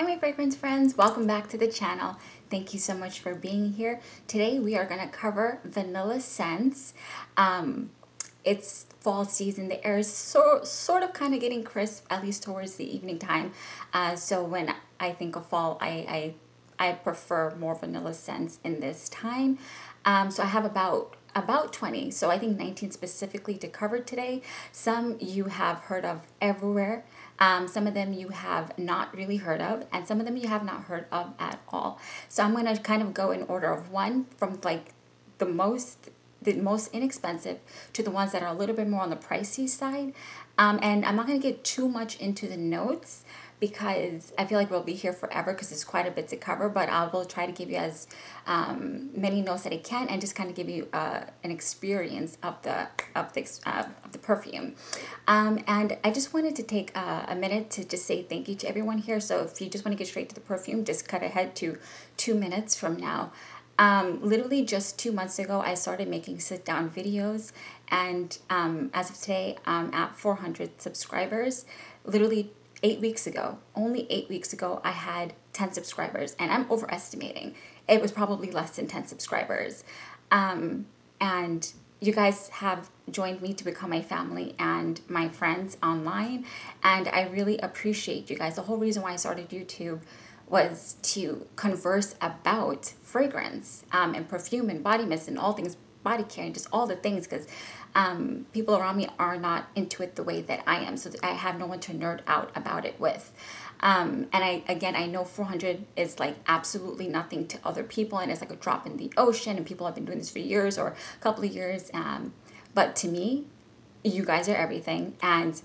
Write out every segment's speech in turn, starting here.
Hi my fragrance friends, welcome back to the channel. Thank you so much for being here. Today we are going to cover vanilla scents. Um, it's fall season, the air is so, sort of kind of getting crisp, at least towards the evening time. Uh, so when I think of fall, I, I, I prefer more vanilla scents in this time. Um, so I have about about 20 so i think 19 specifically to cover today some you have heard of everywhere um, some of them you have not really heard of, and some of them you have not heard of at all. So I'm going to kind of go in order of one from like the most the most inexpensive to the ones that are a little bit more on the pricey side. Um, and I'm not going to get too much into the notes because I feel like we'll be here forever because there's quite a bit to cover, but I will try to give you as um, many notes that I can and just kind of give you uh, an experience of the of the, uh, of the perfume. Um, and I just wanted to take uh, a minute to just say thank you to everyone here. So if you just want to get straight to the perfume, just cut ahead to two minutes from now. Um, literally just two months ago, I started making sit down videos, and um, as of today, I'm at 400 subscribers. Literally eight weeks ago, only eight weeks ago, I had 10 subscribers, and I'm overestimating. It was probably less than 10 subscribers. Um, and you guys have joined me to become my family and my friends online, and I really appreciate you guys. The whole reason why I started YouTube was to converse about fragrance um, and perfume and body mist and all things body care and just all the things because um, people around me are not into it the way that I am. So I have no one to nerd out about it with. Um, and I, again, I know 400 is like absolutely nothing to other people and it's like a drop in the ocean and people have been doing this for years or a couple of years. Um, but to me, you guys are everything. And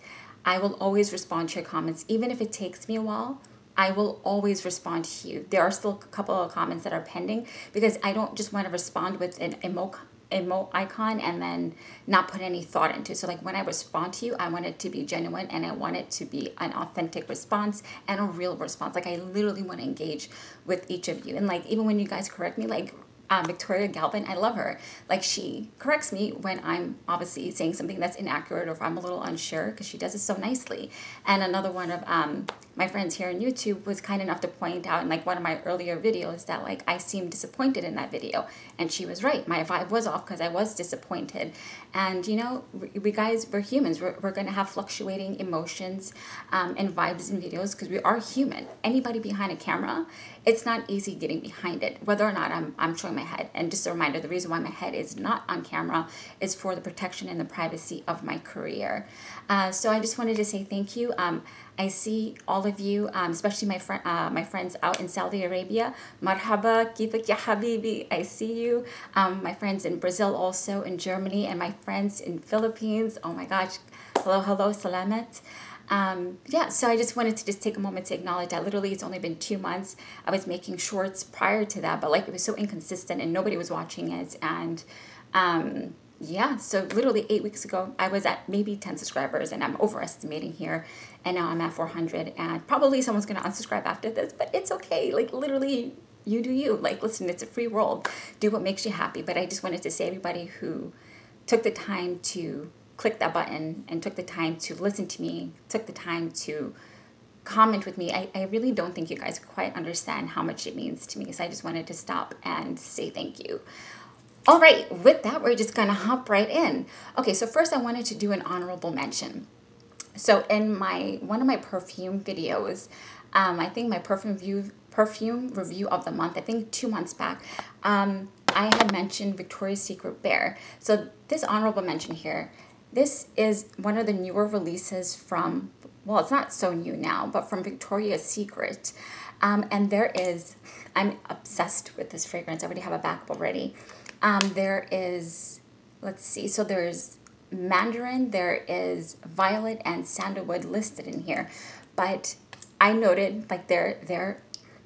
I will always respond to your comments, even if it takes me a while. I will always respond to you. There are still a couple of comments that are pending because I don't just want to respond with an emoji emote icon and then not put any thought into. So like when I respond to you, I want it to be genuine and I want it to be an authentic response and a real response. Like I literally want to engage with each of you. And like even when you guys correct me, like um, Victoria Galvin, I love her. Like she corrects me when I'm obviously saying something that's inaccurate or if I'm a little unsure because she does it so nicely. And another one of um, my friends here on YouTube was kind enough to point out in like one of my earlier videos that like I seemed disappointed in that video. And she was right. My vibe was off because I was disappointed. And you know, we, guys, we're humans. We're, we're going to have fluctuating emotions um, and vibes in videos because we are human. Anybody behind a camera, it's not easy getting behind it, whether or not I'm, I'm showing my head. And just a reminder, the reason why my head is not on camera is for the protection and the privacy of my career. Uh, so I just wanted to say thank you. Um, I see all of you, um, especially my friend, uh, my friends out in Saudi Arabia. Marhaba, kifak ya habibi. I see you. Um, my friends in Brazil also, in Germany, and my friends in Philippines. Oh my gosh, hello, hello, salamat. Um, yeah, so I just wanted to just take a moment to acknowledge that literally it's only been two months. I was making shorts prior to that, but like it was so inconsistent and nobody was watching it. And um, yeah, so literally eight weeks ago, I was at maybe 10 subscribers and I'm overestimating here. And now I'm at 400 and probably someone's going to unsubscribe after this, but it's okay. Like literally you do you. Like, listen, it's a free world. Do what makes you happy. But I just wanted to say everybody who took the time to click that button and took the time to listen to me, took the time to comment with me. I, I really don't think you guys quite understand how much it means to me. So I just wanted to stop and say thank you. All right, with that, we're just gonna hop right in. Okay, so first I wanted to do an honorable mention. So in my one of my perfume videos, um, I think my perfume view perfume review of the month, I think two months back, um, I had mentioned Victoria's Secret Bare. So this honorable mention here, this is one of the newer releases from, well, it's not so new now, but from Victoria's Secret. Um, and there is, I'm obsessed with this fragrance. I already have a backup already. Um, there is, let's see, so there's mandarin, there is violet and sandalwood listed in here. But I noted like there, there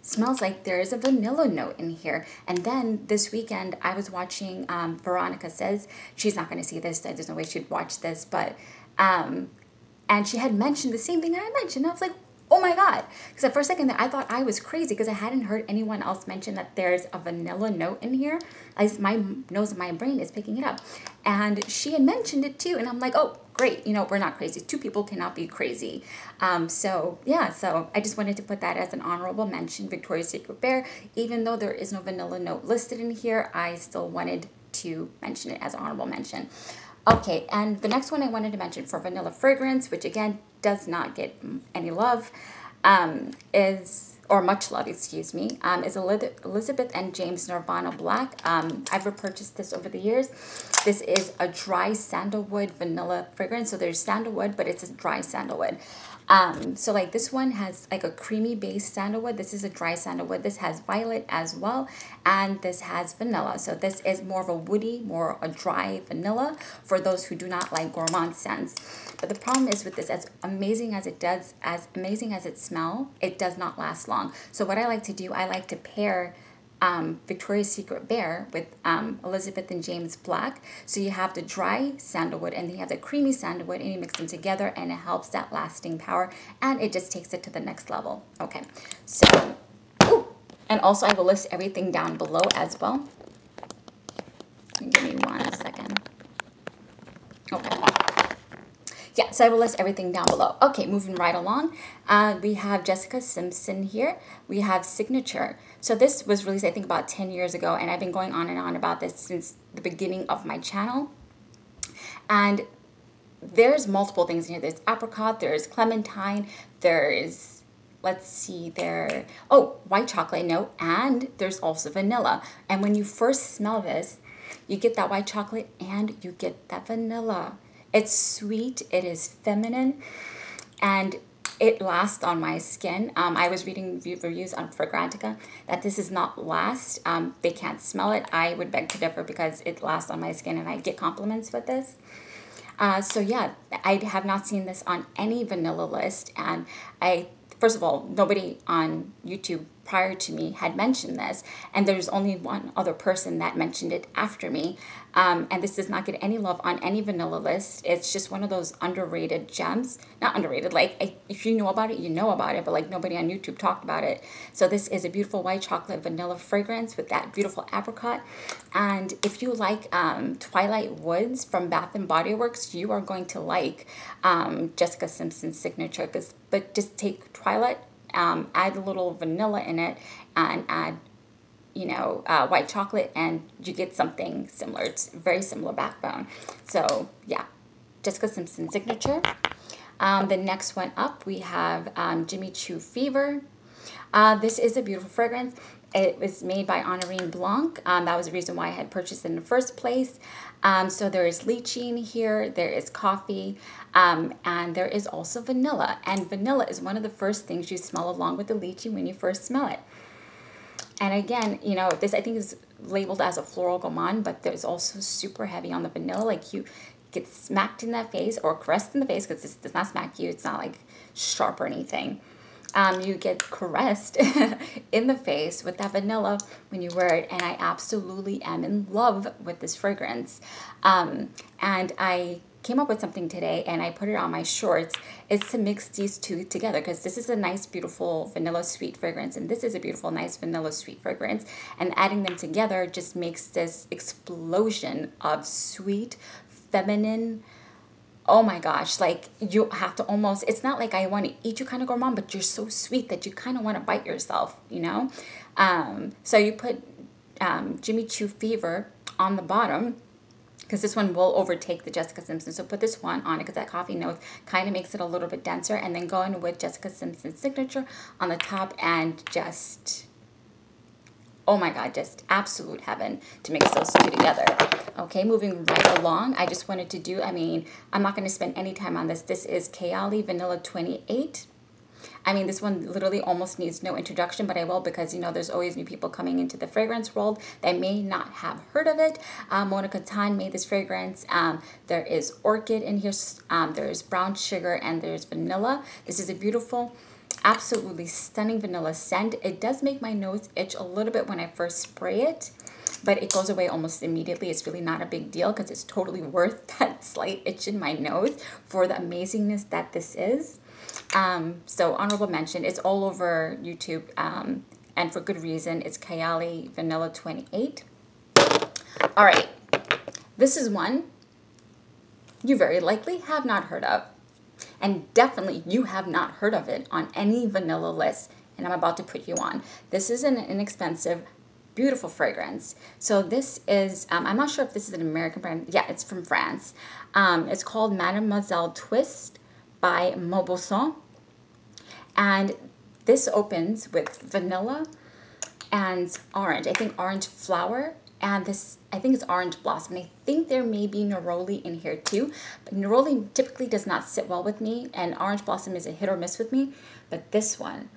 smells like there is a vanilla note in here. And then this weekend I was watching, um, Veronica says, she's not going to see this, there's no way she'd watch this, but, um, and she had mentioned the same thing I mentioned. I was like, oh my God. Because at first second, I thought I was crazy because I hadn't heard anyone else mention that there's a vanilla note in here. Least my nose and my brain is picking it up. And she had mentioned it too. And I'm like, oh, great. You know, we're not crazy. Two people cannot be crazy. Um, so yeah, so I just wanted to put that as an honorable mention, Victoria's Secret Bare. Even though there is no vanilla note listed in here, I still wanted to mention it as an honorable mention. Okay, and the next one I wanted to mention for vanilla fragrance, which again does not get any love, um, is or much love, excuse me, um, is Elizabeth and James Nirvana Black. Um, I've repurchased this over the years. This is a dry sandalwood vanilla fragrance. So there's sandalwood, but it's a dry sandalwood. Um, so like this one has like a creamy base sandalwood. This is a dry sandalwood. This has violet as well. And this has vanilla. So this is more of a woody, more a dry vanilla for those who do not like gourmand scents. But the problem is with this, as amazing as it does, as amazing as it smells, it does not last long. So what I like to do, I like to pair um, Victoria's Secret Bare with um, Elizabeth and James Black. So you have the dry sandalwood and then you have the creamy sandalwood and you mix them together and it helps that lasting power and it just takes it to the next level. Okay, so, ooh, and also I will list everything down below as well. Give me one second. Okay yeah, so I will list everything down below. Okay, moving right along. Uh, we have Jessica Simpson here. We have Signature. So this was released, I think, about 10 years ago, and I've been going on and on about this since the beginning of my channel. And there's multiple things in here. There's apricot, there's clementine, there's, let's see, there, oh, white chocolate note, and there's also vanilla. And when you first smell this, you get that white chocolate and you get that vanilla. It's sweet, it is feminine, and it lasts on my skin. Um, I was reading reviews on Fragrantica that this is not last. Um, they can't smell it. I would beg to differ because it lasts on my skin and I get compliments with this. Uh, so yeah, I have not seen this on any vanilla list and I first of all, nobody on YouTube prior to me had mentioned this, and there's only one other person that mentioned it after me. Um, and this does not get any love on any vanilla list. It's just one of those underrated gems. Not underrated, like if you know about it, you know about it, but like nobody on YouTube talked about it. So this is a beautiful white chocolate vanilla fragrance with that beautiful apricot. And if you like um, Twilight Woods from Bath and Body Works, you are going to like um, Jessica Simpson's signature. Cause, but just take Twilight um, add a little vanilla in it and add you know uh, white chocolate and you get something similar it's very similar backbone so yeah jessica simpson signature um, the next one up we have um, jimmy choo fever uh, this is a beautiful fragrance it was made by Honorine Blanc. Um, that was the reason why I had purchased it in the first place. Um, so there is lychee in here, there is coffee, um, and there is also vanilla. And vanilla is one of the first things you smell along with the lychee when you first smell it. And again, you know, this I think is labeled as a floral gourmand, but there's also super heavy on the vanilla. Like you get smacked in that face or caressed in the face because this does not smack you. It's not like sharp or anything um, you get caressed in the face with that vanilla when you wear it. And I absolutely am in love with this fragrance. Um, and I came up with something today and I put it on my shorts is to mix these two together because this is a nice beautiful vanilla sweet fragrance and this is a beautiful nice vanilla sweet fragrance and adding them together just makes this explosion of sweet feminine oh my gosh, like you have to almost, it's not like I want to eat you kind of gourmand, but you're so sweet that you kind of want to bite yourself, you know? Um, so you put um, Jimmy Choo Fever on the bottom because this one will overtake the Jessica Simpson. So put this one on it because that coffee note kind of makes it a little bit denser and then go in with Jessica Simpson's signature on the top and just oh my god, just absolute heaven to mix those two together. Okay, moving right along, I just wanted to do, I mean, I'm not going to spend any time on this. This is Kayali Vanilla 28. I mean, this one literally almost needs no introduction, but I will because, you know, there's always new people coming into the fragrance world that may not have heard of it. Um, Mona Kattan made this fragrance. Um, there is orchid in here. Um, there's brown sugar and there's vanilla. This is a beautiful absolutely stunning vanilla scent. It does make my nose itch a little bit when I first spray it, but it goes away almost immediately. It's really not a big deal because it's totally worth that slight itch in my nose for the amazingness that this is. Um, so honorable mention, it's all over YouTube, um, and for good reason. It's Kayali Vanilla 28. All right, this is one you very likely have not heard of. And definitely you have not heard of it on any vanilla list. And I'm about to put you on. This is an inexpensive, beautiful fragrance. So this is, um, I'm not sure if this is an American brand. Yeah, it's from France. Um, it's called Mademoiselle Twist by Mauboussin. And this opens with vanilla and orange. I think orange flower and this I think it's orange blossom. I think there may be neroli in here too, but neroli typically does not sit well with me, and orange blossom is a hit or miss with me. But this one,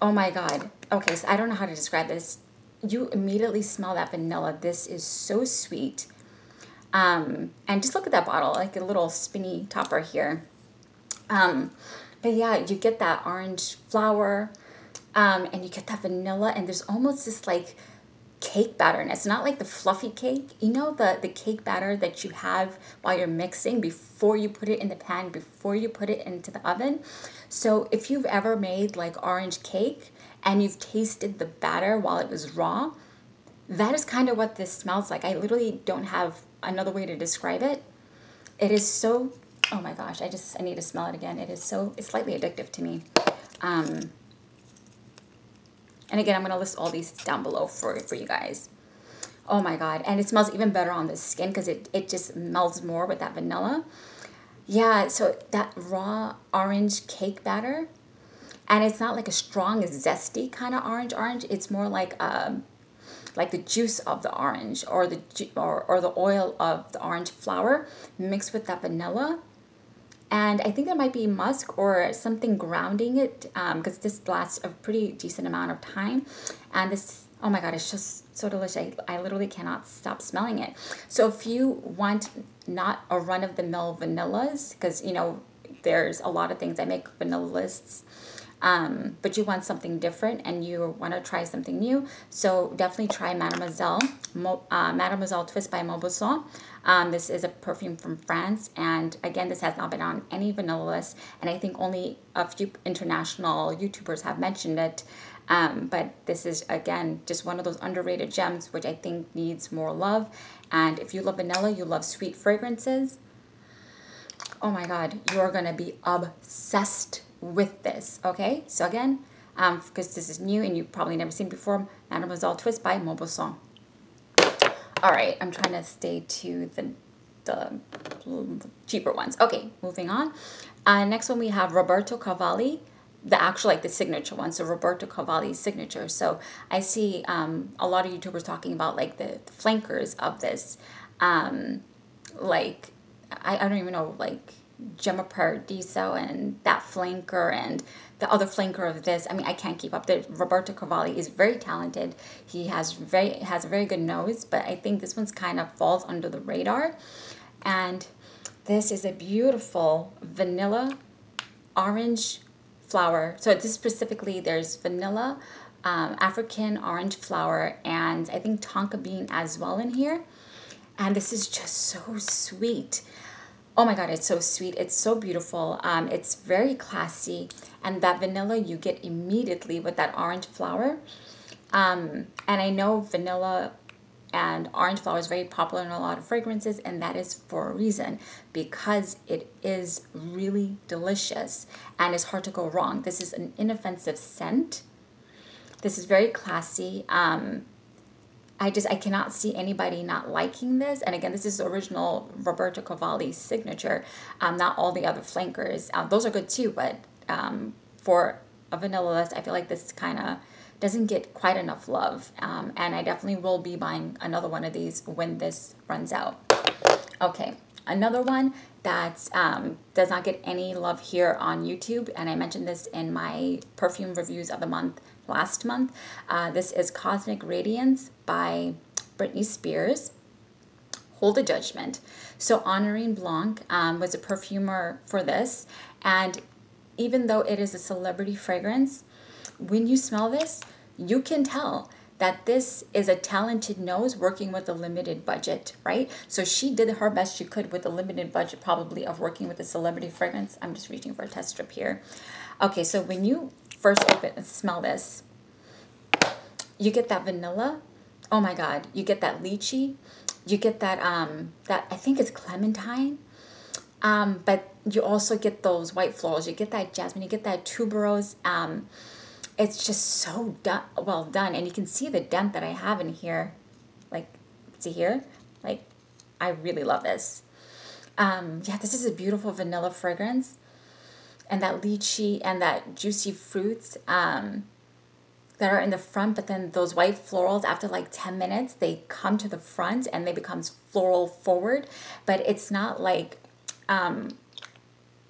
oh my god. Okay, so I don't know how to describe this. You immediately smell that vanilla. This is so sweet. Um, and just look at that bottle, like a little spinny topper here. Um, but yeah, you get that orange flower, um, and you get that vanilla, and there's almost this like cake batter and it's not like the fluffy cake. You know the the cake batter that you have while you're mixing before you put it in the pan before you put it into the oven? So if you've ever made like orange cake and you've tasted the batter while it was raw that is kind of what this smells like. I literally don't have another way to describe it. It is so oh my gosh i just i need to smell it again it is so it's slightly addictive to me um and again, I'm going to list all these down below for, for you guys. Oh my God. And it smells even better on the skin because it, it just melts more with that vanilla. Yeah, so that raw orange cake batter. And it's not like a strong, zesty kind of orange orange. It's more like um, like the juice of the orange or the or, or the oil of the orange flower mixed with that vanilla and I think there might be musk or something grounding it because um, this lasts a pretty decent amount of time. And this, oh my God, it's just so delicious. I, I literally cannot stop smelling it. So if you want not a run-of-the-mill vanillas, because, you know, there's a lot of things, I make vanilla lists um, but you want something different and you want to try something new. So definitely try Mademoiselle, Mo, uh, Mademoiselle Twist by Mauboussin. Um, this is a perfume from France, and again, this has not been on any vanilla list, and I think only a few international YouTubers have mentioned it. Um, but this is again just one of those underrated gems, which I think needs more love. And if you love vanilla, you love sweet fragrances. Oh my God, you are gonna be obsessed with this, okay? So again, um, because this is new and you've probably never seen before, Mademoiselle Twist by Mauboussin. All right, I'm trying to stay to the, the cheaper ones. Okay, moving on. Uh, next one we have Roberto Cavalli, the actual, like the signature one. So Roberto Cavalli's signature. So I see um, a lot of YouTubers talking about like the, the flankers of this. Um, like, I, I don't even know, like Gemma Paradiso and that flanker and the other flanker of this. I mean, I can't keep up. The Roberto Cavalli is very talented. He has very has a very good nose, but I think this one's kind of falls under the radar. And this is a beautiful vanilla orange flower. So this specifically, there's vanilla, um, African orange flower, and I think tonka bean as well in here. And this is just so sweet. Oh my God, it's so sweet. It's so beautiful. Um, it's very classy. And that vanilla you get immediately with that orange flower. Um, and I know vanilla and orange flower is very popular in a lot of fragrances and that is for a reason because it is really delicious and it's hard to go wrong. This is an inoffensive scent. This is very classy. Um, I just I cannot see anybody not liking this. And again, this is original Roberto Cavalli signature. Um, not all the other flankers. Um, those are good too, but um, for a vanilla list, I feel like this kind of doesn't get quite enough love. Um, and I definitely will be buying another one of these when this runs out. Okay, another one that um, does not get any love here on YouTube, and I mentioned this in my perfume reviews of the month last month. Uh, this is Cosmic Radiance by Britney Spears. Hold a Judgment. So Honorine Blanc um, was a perfumer for this, and even though it is a celebrity fragrance, when you smell this, you can tell that this is a talented nose working with a limited budget, right? So she did her best she could with a limited budget, probably of working with a celebrity fragrance. I'm just reaching for a test strip here. Okay, so when you first open and smell this, you get that vanilla. Oh my god, you get that lychee. You get that um that I think it's clementine. Um, but you also get those white florals. You get that jasmine. You get that tuberose. Um, it's just so done, well done, and you can see the dent that I have in here. Like, see here, like, I really love this. Um, yeah, this is a beautiful vanilla fragrance, and that lychee and that juicy fruits. Um, that are in the front, but then those white florals after like 10 minutes, they come to the front and they becomes floral forward, but it's not like um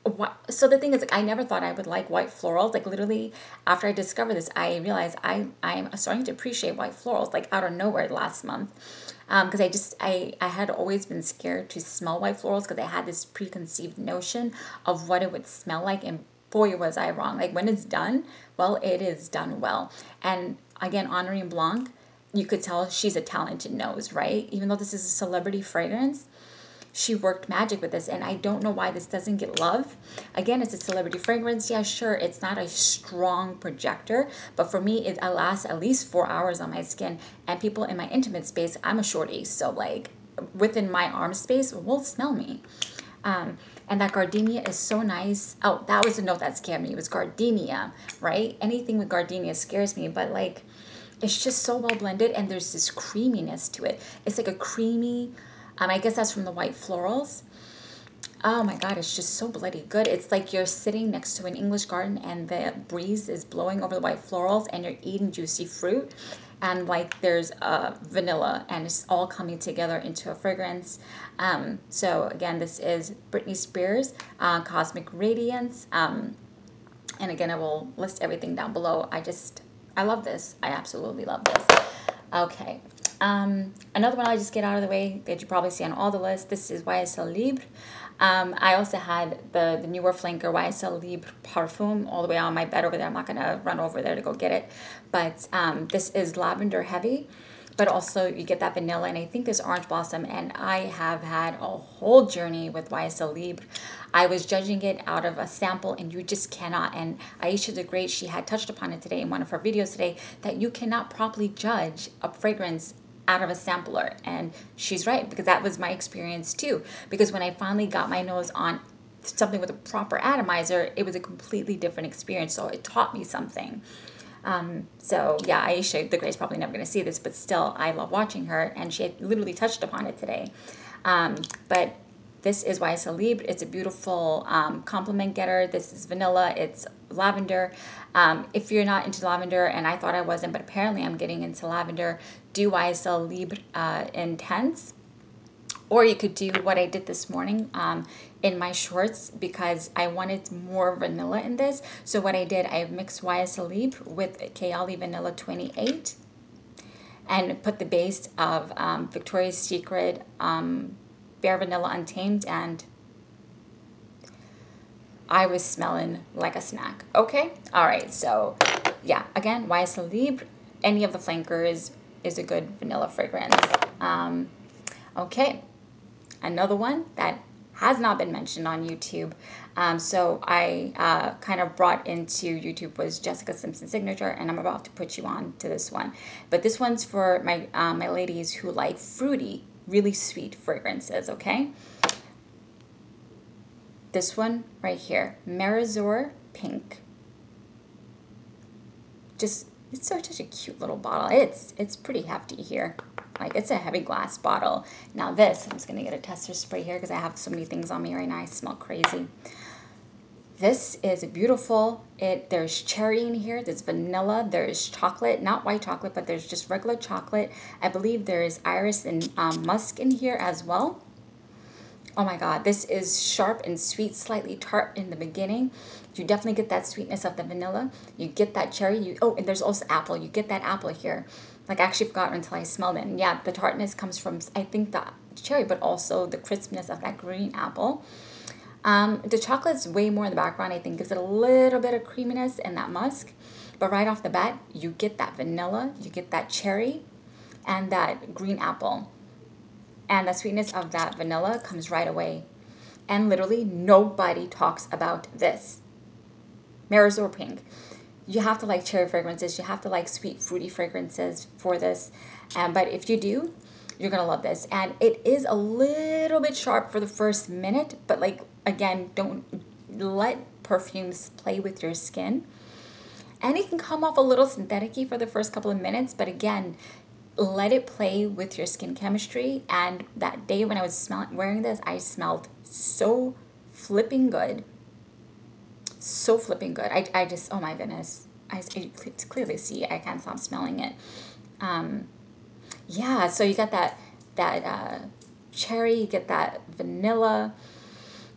what, so the thing is like, I never thought I would like white florals. Like literally after I discovered this, I realized I I'm starting to appreciate white florals like out of nowhere last month. Um, because I just I I had always been scared to smell white florals because I had this preconceived notion of what it would smell like and boy was I wrong. Like when it's done, well, it is done well. And again, Honorine Blanc, you could tell she's a talented nose, right? Even though this is a celebrity fragrance, she worked magic with this and i don't know why this doesn't get love again it's a celebrity fragrance yeah sure it's not a strong projector but for me it lasts at least four hours on my skin and people in my intimate space i'm a shorty so like within my arm space will smell me um, and that gardenia is so nice. Oh, that was the note that scared me. It was gardenia, right? Anything with gardenia scares me, but like it's just so well blended and there's this creaminess to it. It's like a creamy, um, I guess that's from the white florals. Oh my God, it's just so bloody good. It's like you're sitting next to an English garden and the breeze is blowing over the white florals and you're eating juicy fruit and like there's uh, vanilla and it's all coming together into a fragrance. Um, so again, this is Britney Spears uh, Cosmic Radiance. Um, and again, I will list everything down below. I just, I love this. I absolutely love this. Okay. Um, another one I'll just get out of the way that you probably see on all the lists. This is YSL Libre. Um, I also had the, the newer flanker YSL Libre Parfum all the way on my bed over there. I'm not going to run over there to go get it. But um, this is lavender heavy, but also you get that vanilla. And I think there's orange blossom. And I have had a whole journey with YSL Libre. I was judging it out of a sample and you just cannot. And Aisha the Great, she had touched upon it today in one of her videos today, that you cannot properly judge a fragrance out of a sampler. And she's right because that was my experience too. Because when I finally got my nose on something with a proper atomizer, it was a completely different experience. So it taught me something. Um, so yeah, Aisha the Great's probably never going to see this, but still, I love watching her, and she literally touched upon it today. Um, but this is YSL Libre. It's a beautiful um, compliment getter. This is vanilla. It's lavender. Um, if you're not into lavender, and I thought I wasn't, but apparently I'm getting into lavender, do YSL Libre uh, Intense. Or you could do what I did this morning um, in my shorts because I wanted more vanilla in this. So what I did, I mixed YSL Libre with Kayali Vanilla 28 and put the base of um, Victoria's Secret um, Bare Vanilla Untamed, and I was smelling like a snack. Okay? All right, so yeah, again, YSL Libre, any of the flankers is a good vanilla fragrance. Um, okay, another one that has not been mentioned on YouTube. Um, so I uh, kind of brought into YouTube was Jessica Simpson signature, and I'm about to put you on to this one. But this one's for my uh, my ladies who like fruity really sweet fragrances, okay? This one right here, Merazur Pink. Just, it's such a cute little bottle. It's, it's pretty hefty here. Like, it's a heavy glass bottle. Now this, I'm just going to get a tester spray here because I have so many things on me right now. I smell crazy. This is beautiful. It There's cherry in here. There's vanilla. There's chocolate. Not white chocolate, but there's just regular chocolate. I believe there's iris and um, musk in here as well. Oh my god, this is sharp and sweet, slightly tart in the beginning. You definitely get that sweetness of the vanilla. You get that cherry. You Oh, and there's also apple. You get that apple here. Like, I actually forgot until I smelled it. And yeah, the tartness comes from, I think, the cherry, but also the crispness of that green apple. Um, the chocolate's way more in the background, I think, gives it a little bit of creaminess and that musk. But right off the bat, you get that vanilla, you get that cherry, and that green apple. And the sweetness of that vanilla comes right away. And literally, nobody talks about this. Merazur Pink. You have to like cherry fragrances. You have to like sweet fruity fragrances for this. Um, but if you do, you're gonna love this. And it is a little bit sharp for the first minute, but like again, don't let perfumes play with your skin. And it can come off a little synthetic for the first couple of minutes, but again, let it play with your skin chemistry. And that day when I was smell- wearing this, I smelled so flipping good. So flipping good. I, I just, oh my goodness. I, I clearly see, I can't stop smelling it. Um, yeah, so you got that, that uh, cherry, you get that vanilla,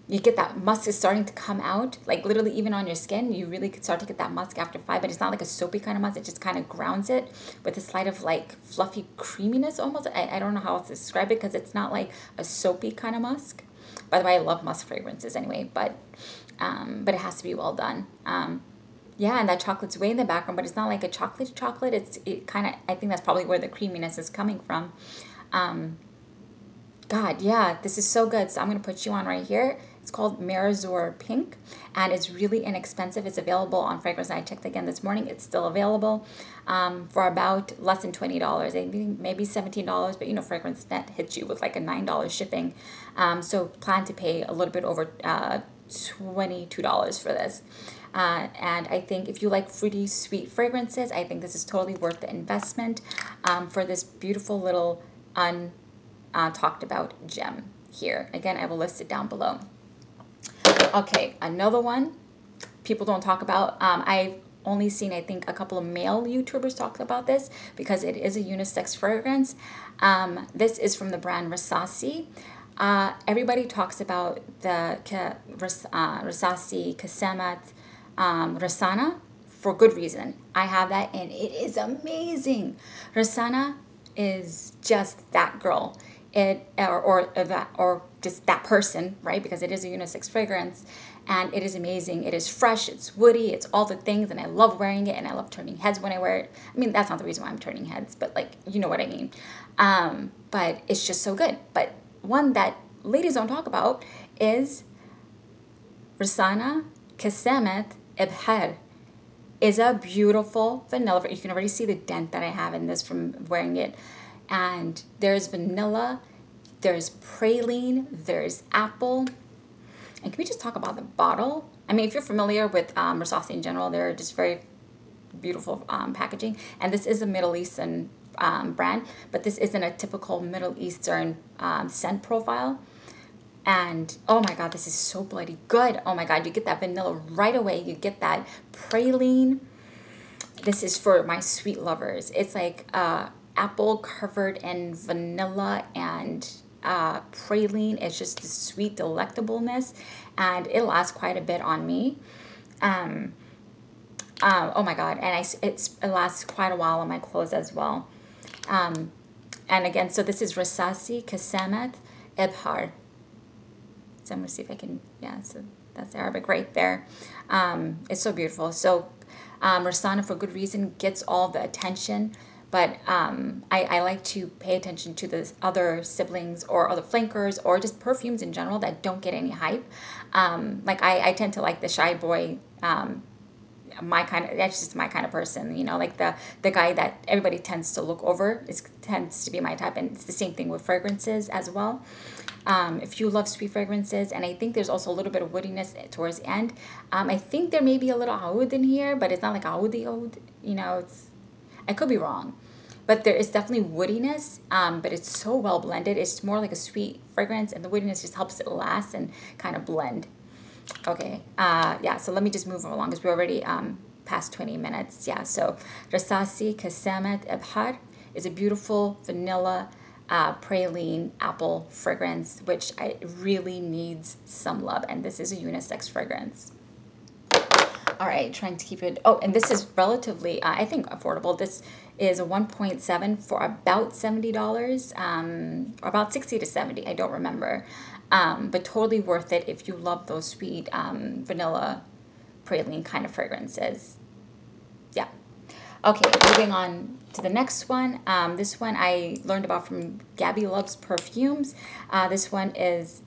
you get that musk is starting to come out. Like literally even on your skin you really could start to get that musk after five but it's not like a soapy kind of musk. It just kind of grounds it with a slight of like fluffy creaminess almost. I, I don't know how else to describe it because it's not like a soapy kind of musk. By the way i love musk fragrances anyway but um, but it has to be well done. Um, yeah and that chocolate's way in the background but it's not like a chocolate chocolate it's it kind of i think that's probably where the creaminess is coming from um, god yeah this is so good so i'm to put you on right here it's called Merazur Pink and it's really inexpensive. It's available on Fragrance. I checked again this morning. It's still available um, for about less than $20, maybe, maybe $17, but you know, Fragrance Net hits you with like a $9 shipping. Um, so plan to pay a little bit over uh, $22 for this. Uh, and I think if you like fruity, sweet fragrances, I think this is totally worth the investment um, for this beautiful little un uh, talked about gem here. Again, I will list it down below. Okay, another one people don't talk about. Um, I've only seen, I think, a couple of male YouTubers talk about this because it is a unisex fragrance. Um, this is from the brand Rasasi. Uh, everybody talks about the uh, Rasasi Qasamat um, Rasana for good reason. I have that and it is amazing. Rasana is just that girl. It or, or that or just that person right? Because it is a unisex fragrance and it is amazing. It is fresh it's woody it's all the things and i love wearing it and i love turning heads when i wear it. I mean that's not the reason why i'm turning heads but like you know what i mean. Um, but it's just so good. But one that ladies don't talk about is Rasana Qasamat Ebhar is a beautiful vanilla. You can already see the dent that I have in this from wearing it and there's vanilla, there's praline, there's apple. And can we just talk about the bottle? I mean, if you're familiar with um, Rasasi in general, they're just very beautiful um, packaging. And this is a Middle Eastern um, brand, but this isn't a typical Middle Eastern um, scent profile. And oh my God, this is so bloody good. Oh my God, you get that vanilla right away. You get that praline. This is for my sweet lovers. It's like uh, apple covered in vanilla and uh, praline. It's just the sweet delectableness and it lasts quite a bit on me. Um, um, oh my god, and I, it's, it lasts quite a while on my clothes as well. Um, and again, so this is Rasasi Qasamat Ebhar. So I'm going to see if I can, yeah, so that's Arabic right there. Um, it's so beautiful. So um, Rasana, for good reason, gets all the attention but um, I, I like to pay attention to the other siblings or other flankers or just perfumes in general that don't get any hype. Um, like I, I tend to like the shy boy um, my kind of that's just my kind of person you know like the the guy that everybody tends to look over is tends to be my type and it's the same thing with fragrances as well um, if you love sweet fragrances and i think there's also a little bit of woodiness towards the end um, i think there may be a little oud in here but it's not like oud oud you know it's i could be wrong but there is definitely woodiness, um, but it's so well blended. It's more like a sweet fragrance, and the woodiness just helps it last and kind of blend. Okay, uh, yeah, so let me just move along because we're already um, past 20 minutes. Yeah, so Rasasi Qasamat Ebhar is a beautiful vanilla uh, praline apple fragrance, which I really needs some love, and this is a unisex fragrance. All right, trying to keep it. Oh, and this is relatively, uh, I think, affordable. This is a 1.7 for about $70, um, or about 60 to 70, I don't remember. Um, but totally worth it if you love those sweet um, vanilla praline kind of fragrances. Yeah. Okay, moving on to the next one. Um, this one I learned about from Gabby Loves Perfumes. Uh, this one is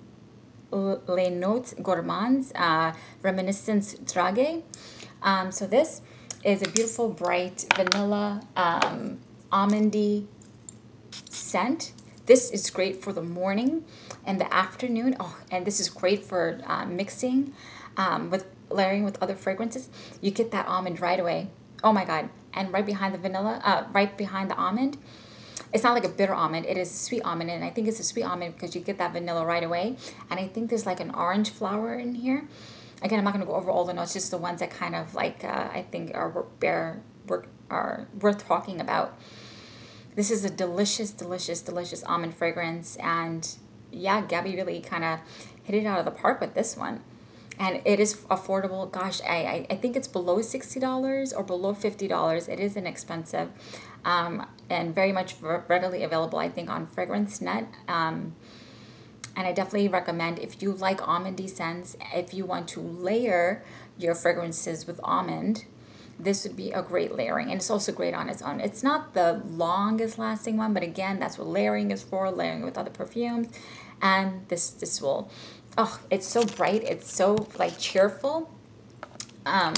Les Notes Gourmandes, uh, Reminiscence Dragee. Um, so this is a beautiful bright vanilla um, almondy scent. This is great for the morning and the afternoon. Oh, and this is great for uh, mixing um, with layering with other fragrances. You get that almond right away. Oh my God. And right behind the vanilla, uh, right behind the almond, it's not like a bitter almond. It is a sweet almond. And I think it's a sweet almond because you get that vanilla right away. And I think there's like an orange flower in here. Again, I'm not going to go over all the notes, just the ones that kind of like uh, I think are, bear, are worth talking about. This is a delicious, delicious, delicious almond fragrance. And yeah, Gabby really kind of hit it out of the park with this one. And it is affordable. Gosh, I, I, think it's below $60 or below $50. It is inexpensive um, and very much readily available, I think, on FragranceNet. Um, and I definitely recommend if you like almondy scents, if you want to layer your fragrances with almond, this would be a great layering and it's also great on its own. It's not the longest lasting one but again that's what layering is for layering with other perfumes and this this will oh it's so bright it's so like cheerful. Um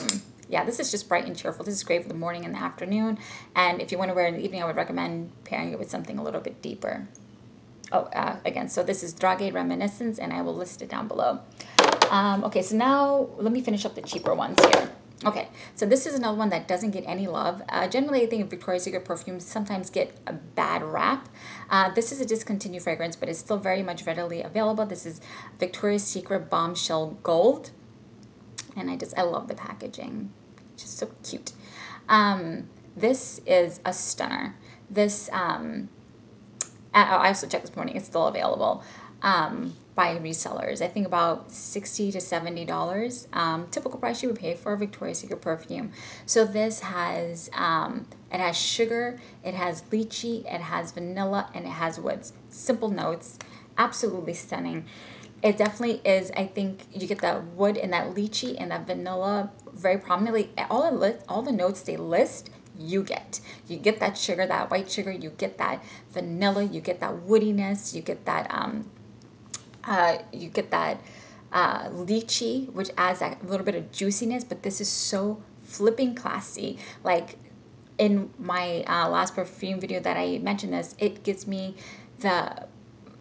yeah this is just bright and cheerful. This is great for the morning and the afternoon and if you want to wear it in the evening i would recommend pairing it with something a little bit deeper. Oh uh, again so this is Dragee Reminiscence and i will list it down below. Um, okay so now let me finish up the cheaper ones here Okay, so this is another one that doesn't get any love. Uh, generally, I think Victoria's Secret perfumes sometimes get a bad rap. Uh, this is a discontinued fragrance, but it's still very much readily available. This is Victoria's Secret Bombshell Gold. And I just, I love the packaging. Just so cute. Um, this is a stunner. This, um, I also checked this morning, it's still available. Um, by resellers. I think about 60 to $70, um, typical price you would pay for a Victoria's Secret perfume. So this has, um, it has sugar, it has lychee, it has vanilla, and it has woods. Simple notes, absolutely stunning. It definitely is, I think you get that wood and that lychee and that vanilla very prominently. All the, all the notes they list you get. You get that sugar, that white sugar, you get that vanilla, you get that woodiness, you get that um, uh, you get that uh, lychee, which adds a little bit of juiciness, but this is so flipping classy. Like in my uh, last perfume video that I mentioned this, it gives me the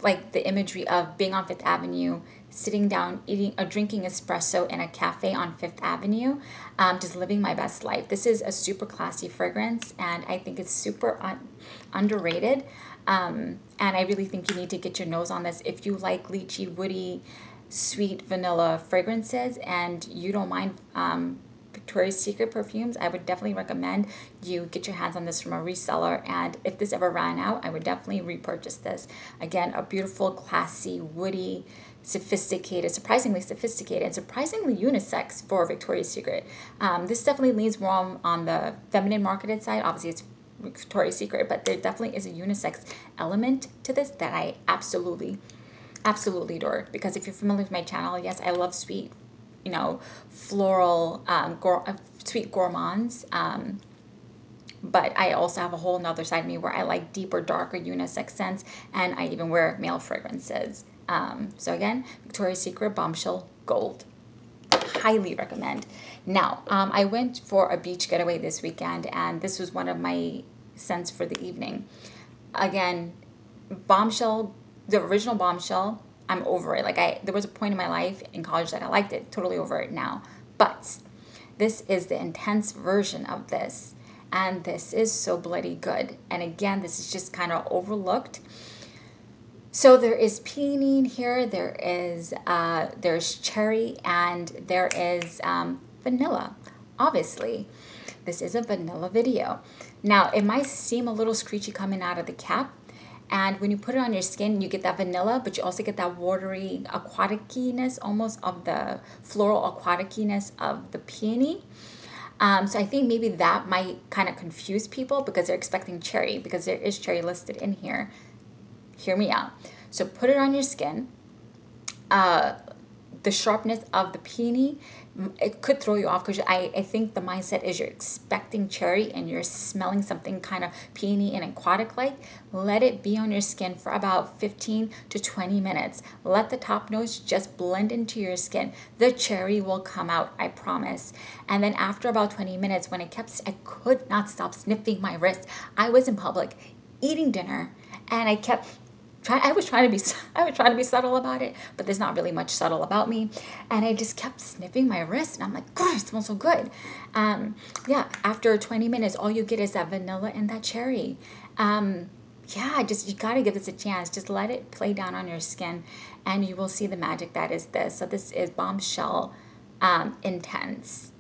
like the imagery of being on Fifth Avenue, sitting down, eating or drinking espresso in a cafe on Fifth Avenue, um, just living my best life. This is a super classy fragrance, and I think it's super un- underrated. Um, and I really think you need to get your nose on this if you like lychee, woody, sweet vanilla fragrances and you don't mind um, Victoria's Secret perfumes, I would definitely recommend you get your hands on this from a reseller. And if this ever ran out, I would definitely repurchase this. Again, a beautiful, classy, woody, sophisticated, surprisingly sophisticated, and surprisingly unisex for Victoria's Secret. Um, this definitely leans more on, on the feminine marketed side. Obviously, it's Victoria's Secret, but there definitely is a unisex element to this that I absolutely, absolutely adore. Because if you're familiar with my channel, yes, I love sweet, you know, floral, um, gour- uh, sweet gourmands. Um, but I also have a whole nother side of me where I like deeper, darker unisex scents, and I even wear male fragrances. Um, so again, Victoria's Secret Bombshell Gold. Highly recommend. Now, um, I went for a beach getaway this weekend, and this was one of my scents for the evening. Again, bombshell, the original bombshell, I'm over it. Like I, there was a point in my life in college that I liked it. Totally over it now. But this is the intense version of this, and this is so bloody good. And again, this is just kind of overlooked. So there is peony here. There is uh, there's cherry, and there is um, vanilla. Obviously, this is a vanilla video. Now, it might seem a little screechy coming out of the cap, and when you put it on your skin, you get that vanilla, but you also get that watery aquaticiness almost of the floral aquaticiness of the peony. Um, so I think maybe that might kind of confuse people because they're expecting cherry because there is cherry listed in here. Hear me out. So put it on your skin. Uh, the sharpness of the peony it could throw you off because I, I think the mindset is you're expecting cherry and you're smelling something kind of peony and aquatic like. Let it be on your skin for about 15 to 20 minutes. Let the top notes just blend into your skin. The cherry will come out, I promise. And then after about 20 minutes, when I kept, I could not stop sniffing my wrist. I was in public eating dinner and I kept try, I was trying to be I was trying to be subtle about it, but there's not really much subtle about me. And I just kept sniffing my wrist, and I'm like, God, it smells so good. Um, yeah, after 20 minutes, all you get is that vanilla and that cherry. Um, yeah, just you gotta give this a chance. Just let it play down on your skin, and you will see the magic that is this. So this is Bombshell um, Intense,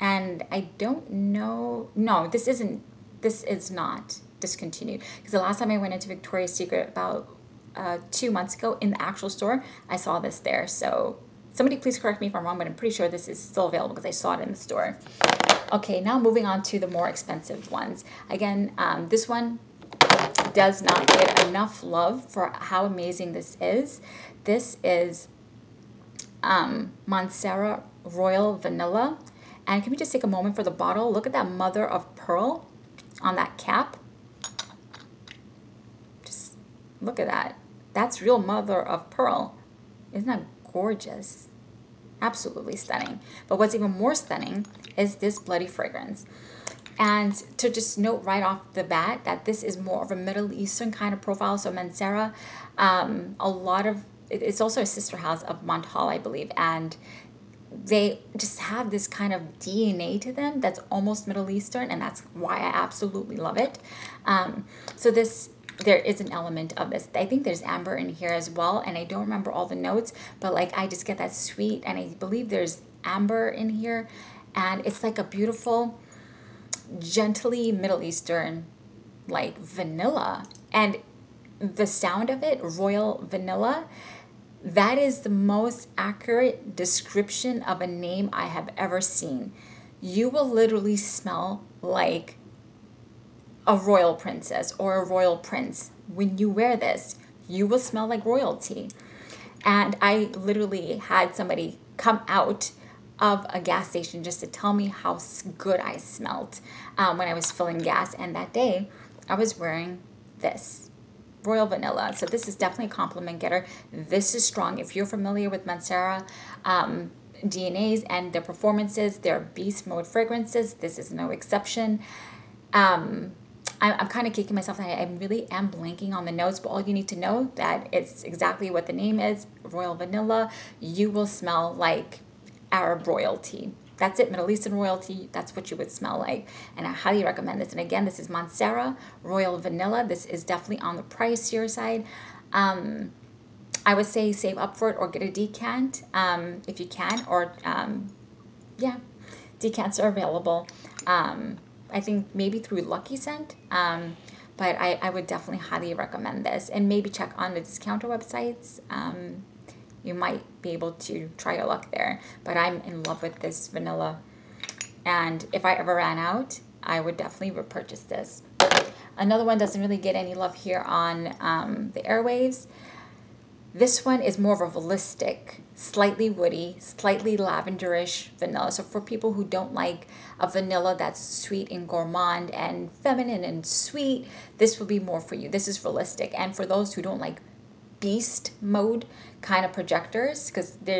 and I don't know. No, this isn't. This is not discontinued because the last time I went into Victoria's Secret about uh, two months ago in the actual store, I saw this there. So somebody please correct me if I'm wrong, but I'm pretty sure this is still available because I saw it in the store. Okay, now moving on to the more expensive ones. Again, um, this one does not get enough love for how amazing this is. This is um, Mancera Royal Vanilla. And can we just take a moment for the bottle? Look at that mother of pearl on that cap. Just look at that. That's real mother of pearl. Isn't that gorgeous? Absolutely stunning. But what's even more stunning is this bloody fragrance. And to just note right off the bat that this is more of a Middle Eastern kind of profile. So Mancera, um, a lot of, it's also a sister house of Montale, I believe. And they just have this kind of DNA to them that's almost Middle Eastern. And that's why I absolutely love it. Um, so this there is an element of this. I think there's amber in here as well, and I don't remember all the notes, but like I just get that sweet, and I believe there's amber in here, and it's like a beautiful, gently Middle Eastern, like vanilla, and the sound of it, royal vanilla, that is the most accurate description of a name I have ever seen. You will literally smell like a royal princess or a royal prince. When you wear this, you will smell like royalty. And I literally had somebody come out of a gas station just to tell me how good I smelled um, when I was filling gas. And that day, I was wearing this Royal Vanilla. So this is definitely a compliment getter. This is strong. If you're familiar with Mancera um, DNAs and their performances, their beast mode fragrances, this is no exception. Um, I'm, I'm kind of kicking myself. I, I really am blanking on the notes, but all you need to know that it's exactly what the name is, Royal Vanilla. You will smell like Arab royalty. That's it, Middle Eastern royalty. That's what you would smell like. And I highly recommend this. And again, this is Mancera Royal Vanilla. This is definitely on the pricier side. Um, I would say save up for it or get a decant um, if you can. Or, um, yeah, decants are available. Um, I think maybe through Lucky Scent. Um, but I, I would definitely highly recommend this. And maybe check on the discounter websites. Um, you might be able to try your luck there. But I'm in love with this vanilla. And if I ever ran out, I would definitely repurchase this. Another one doesn't really get any love here on um, the airwaves. This one is more of a holistic, slightly woody, slightly lavenderish vanilla. So for people who don't like a vanilla that's sweet and gourmand and feminine and sweet, this will be more for you. This is realistic. And for those who don't like beast mode kind of projectors, because there's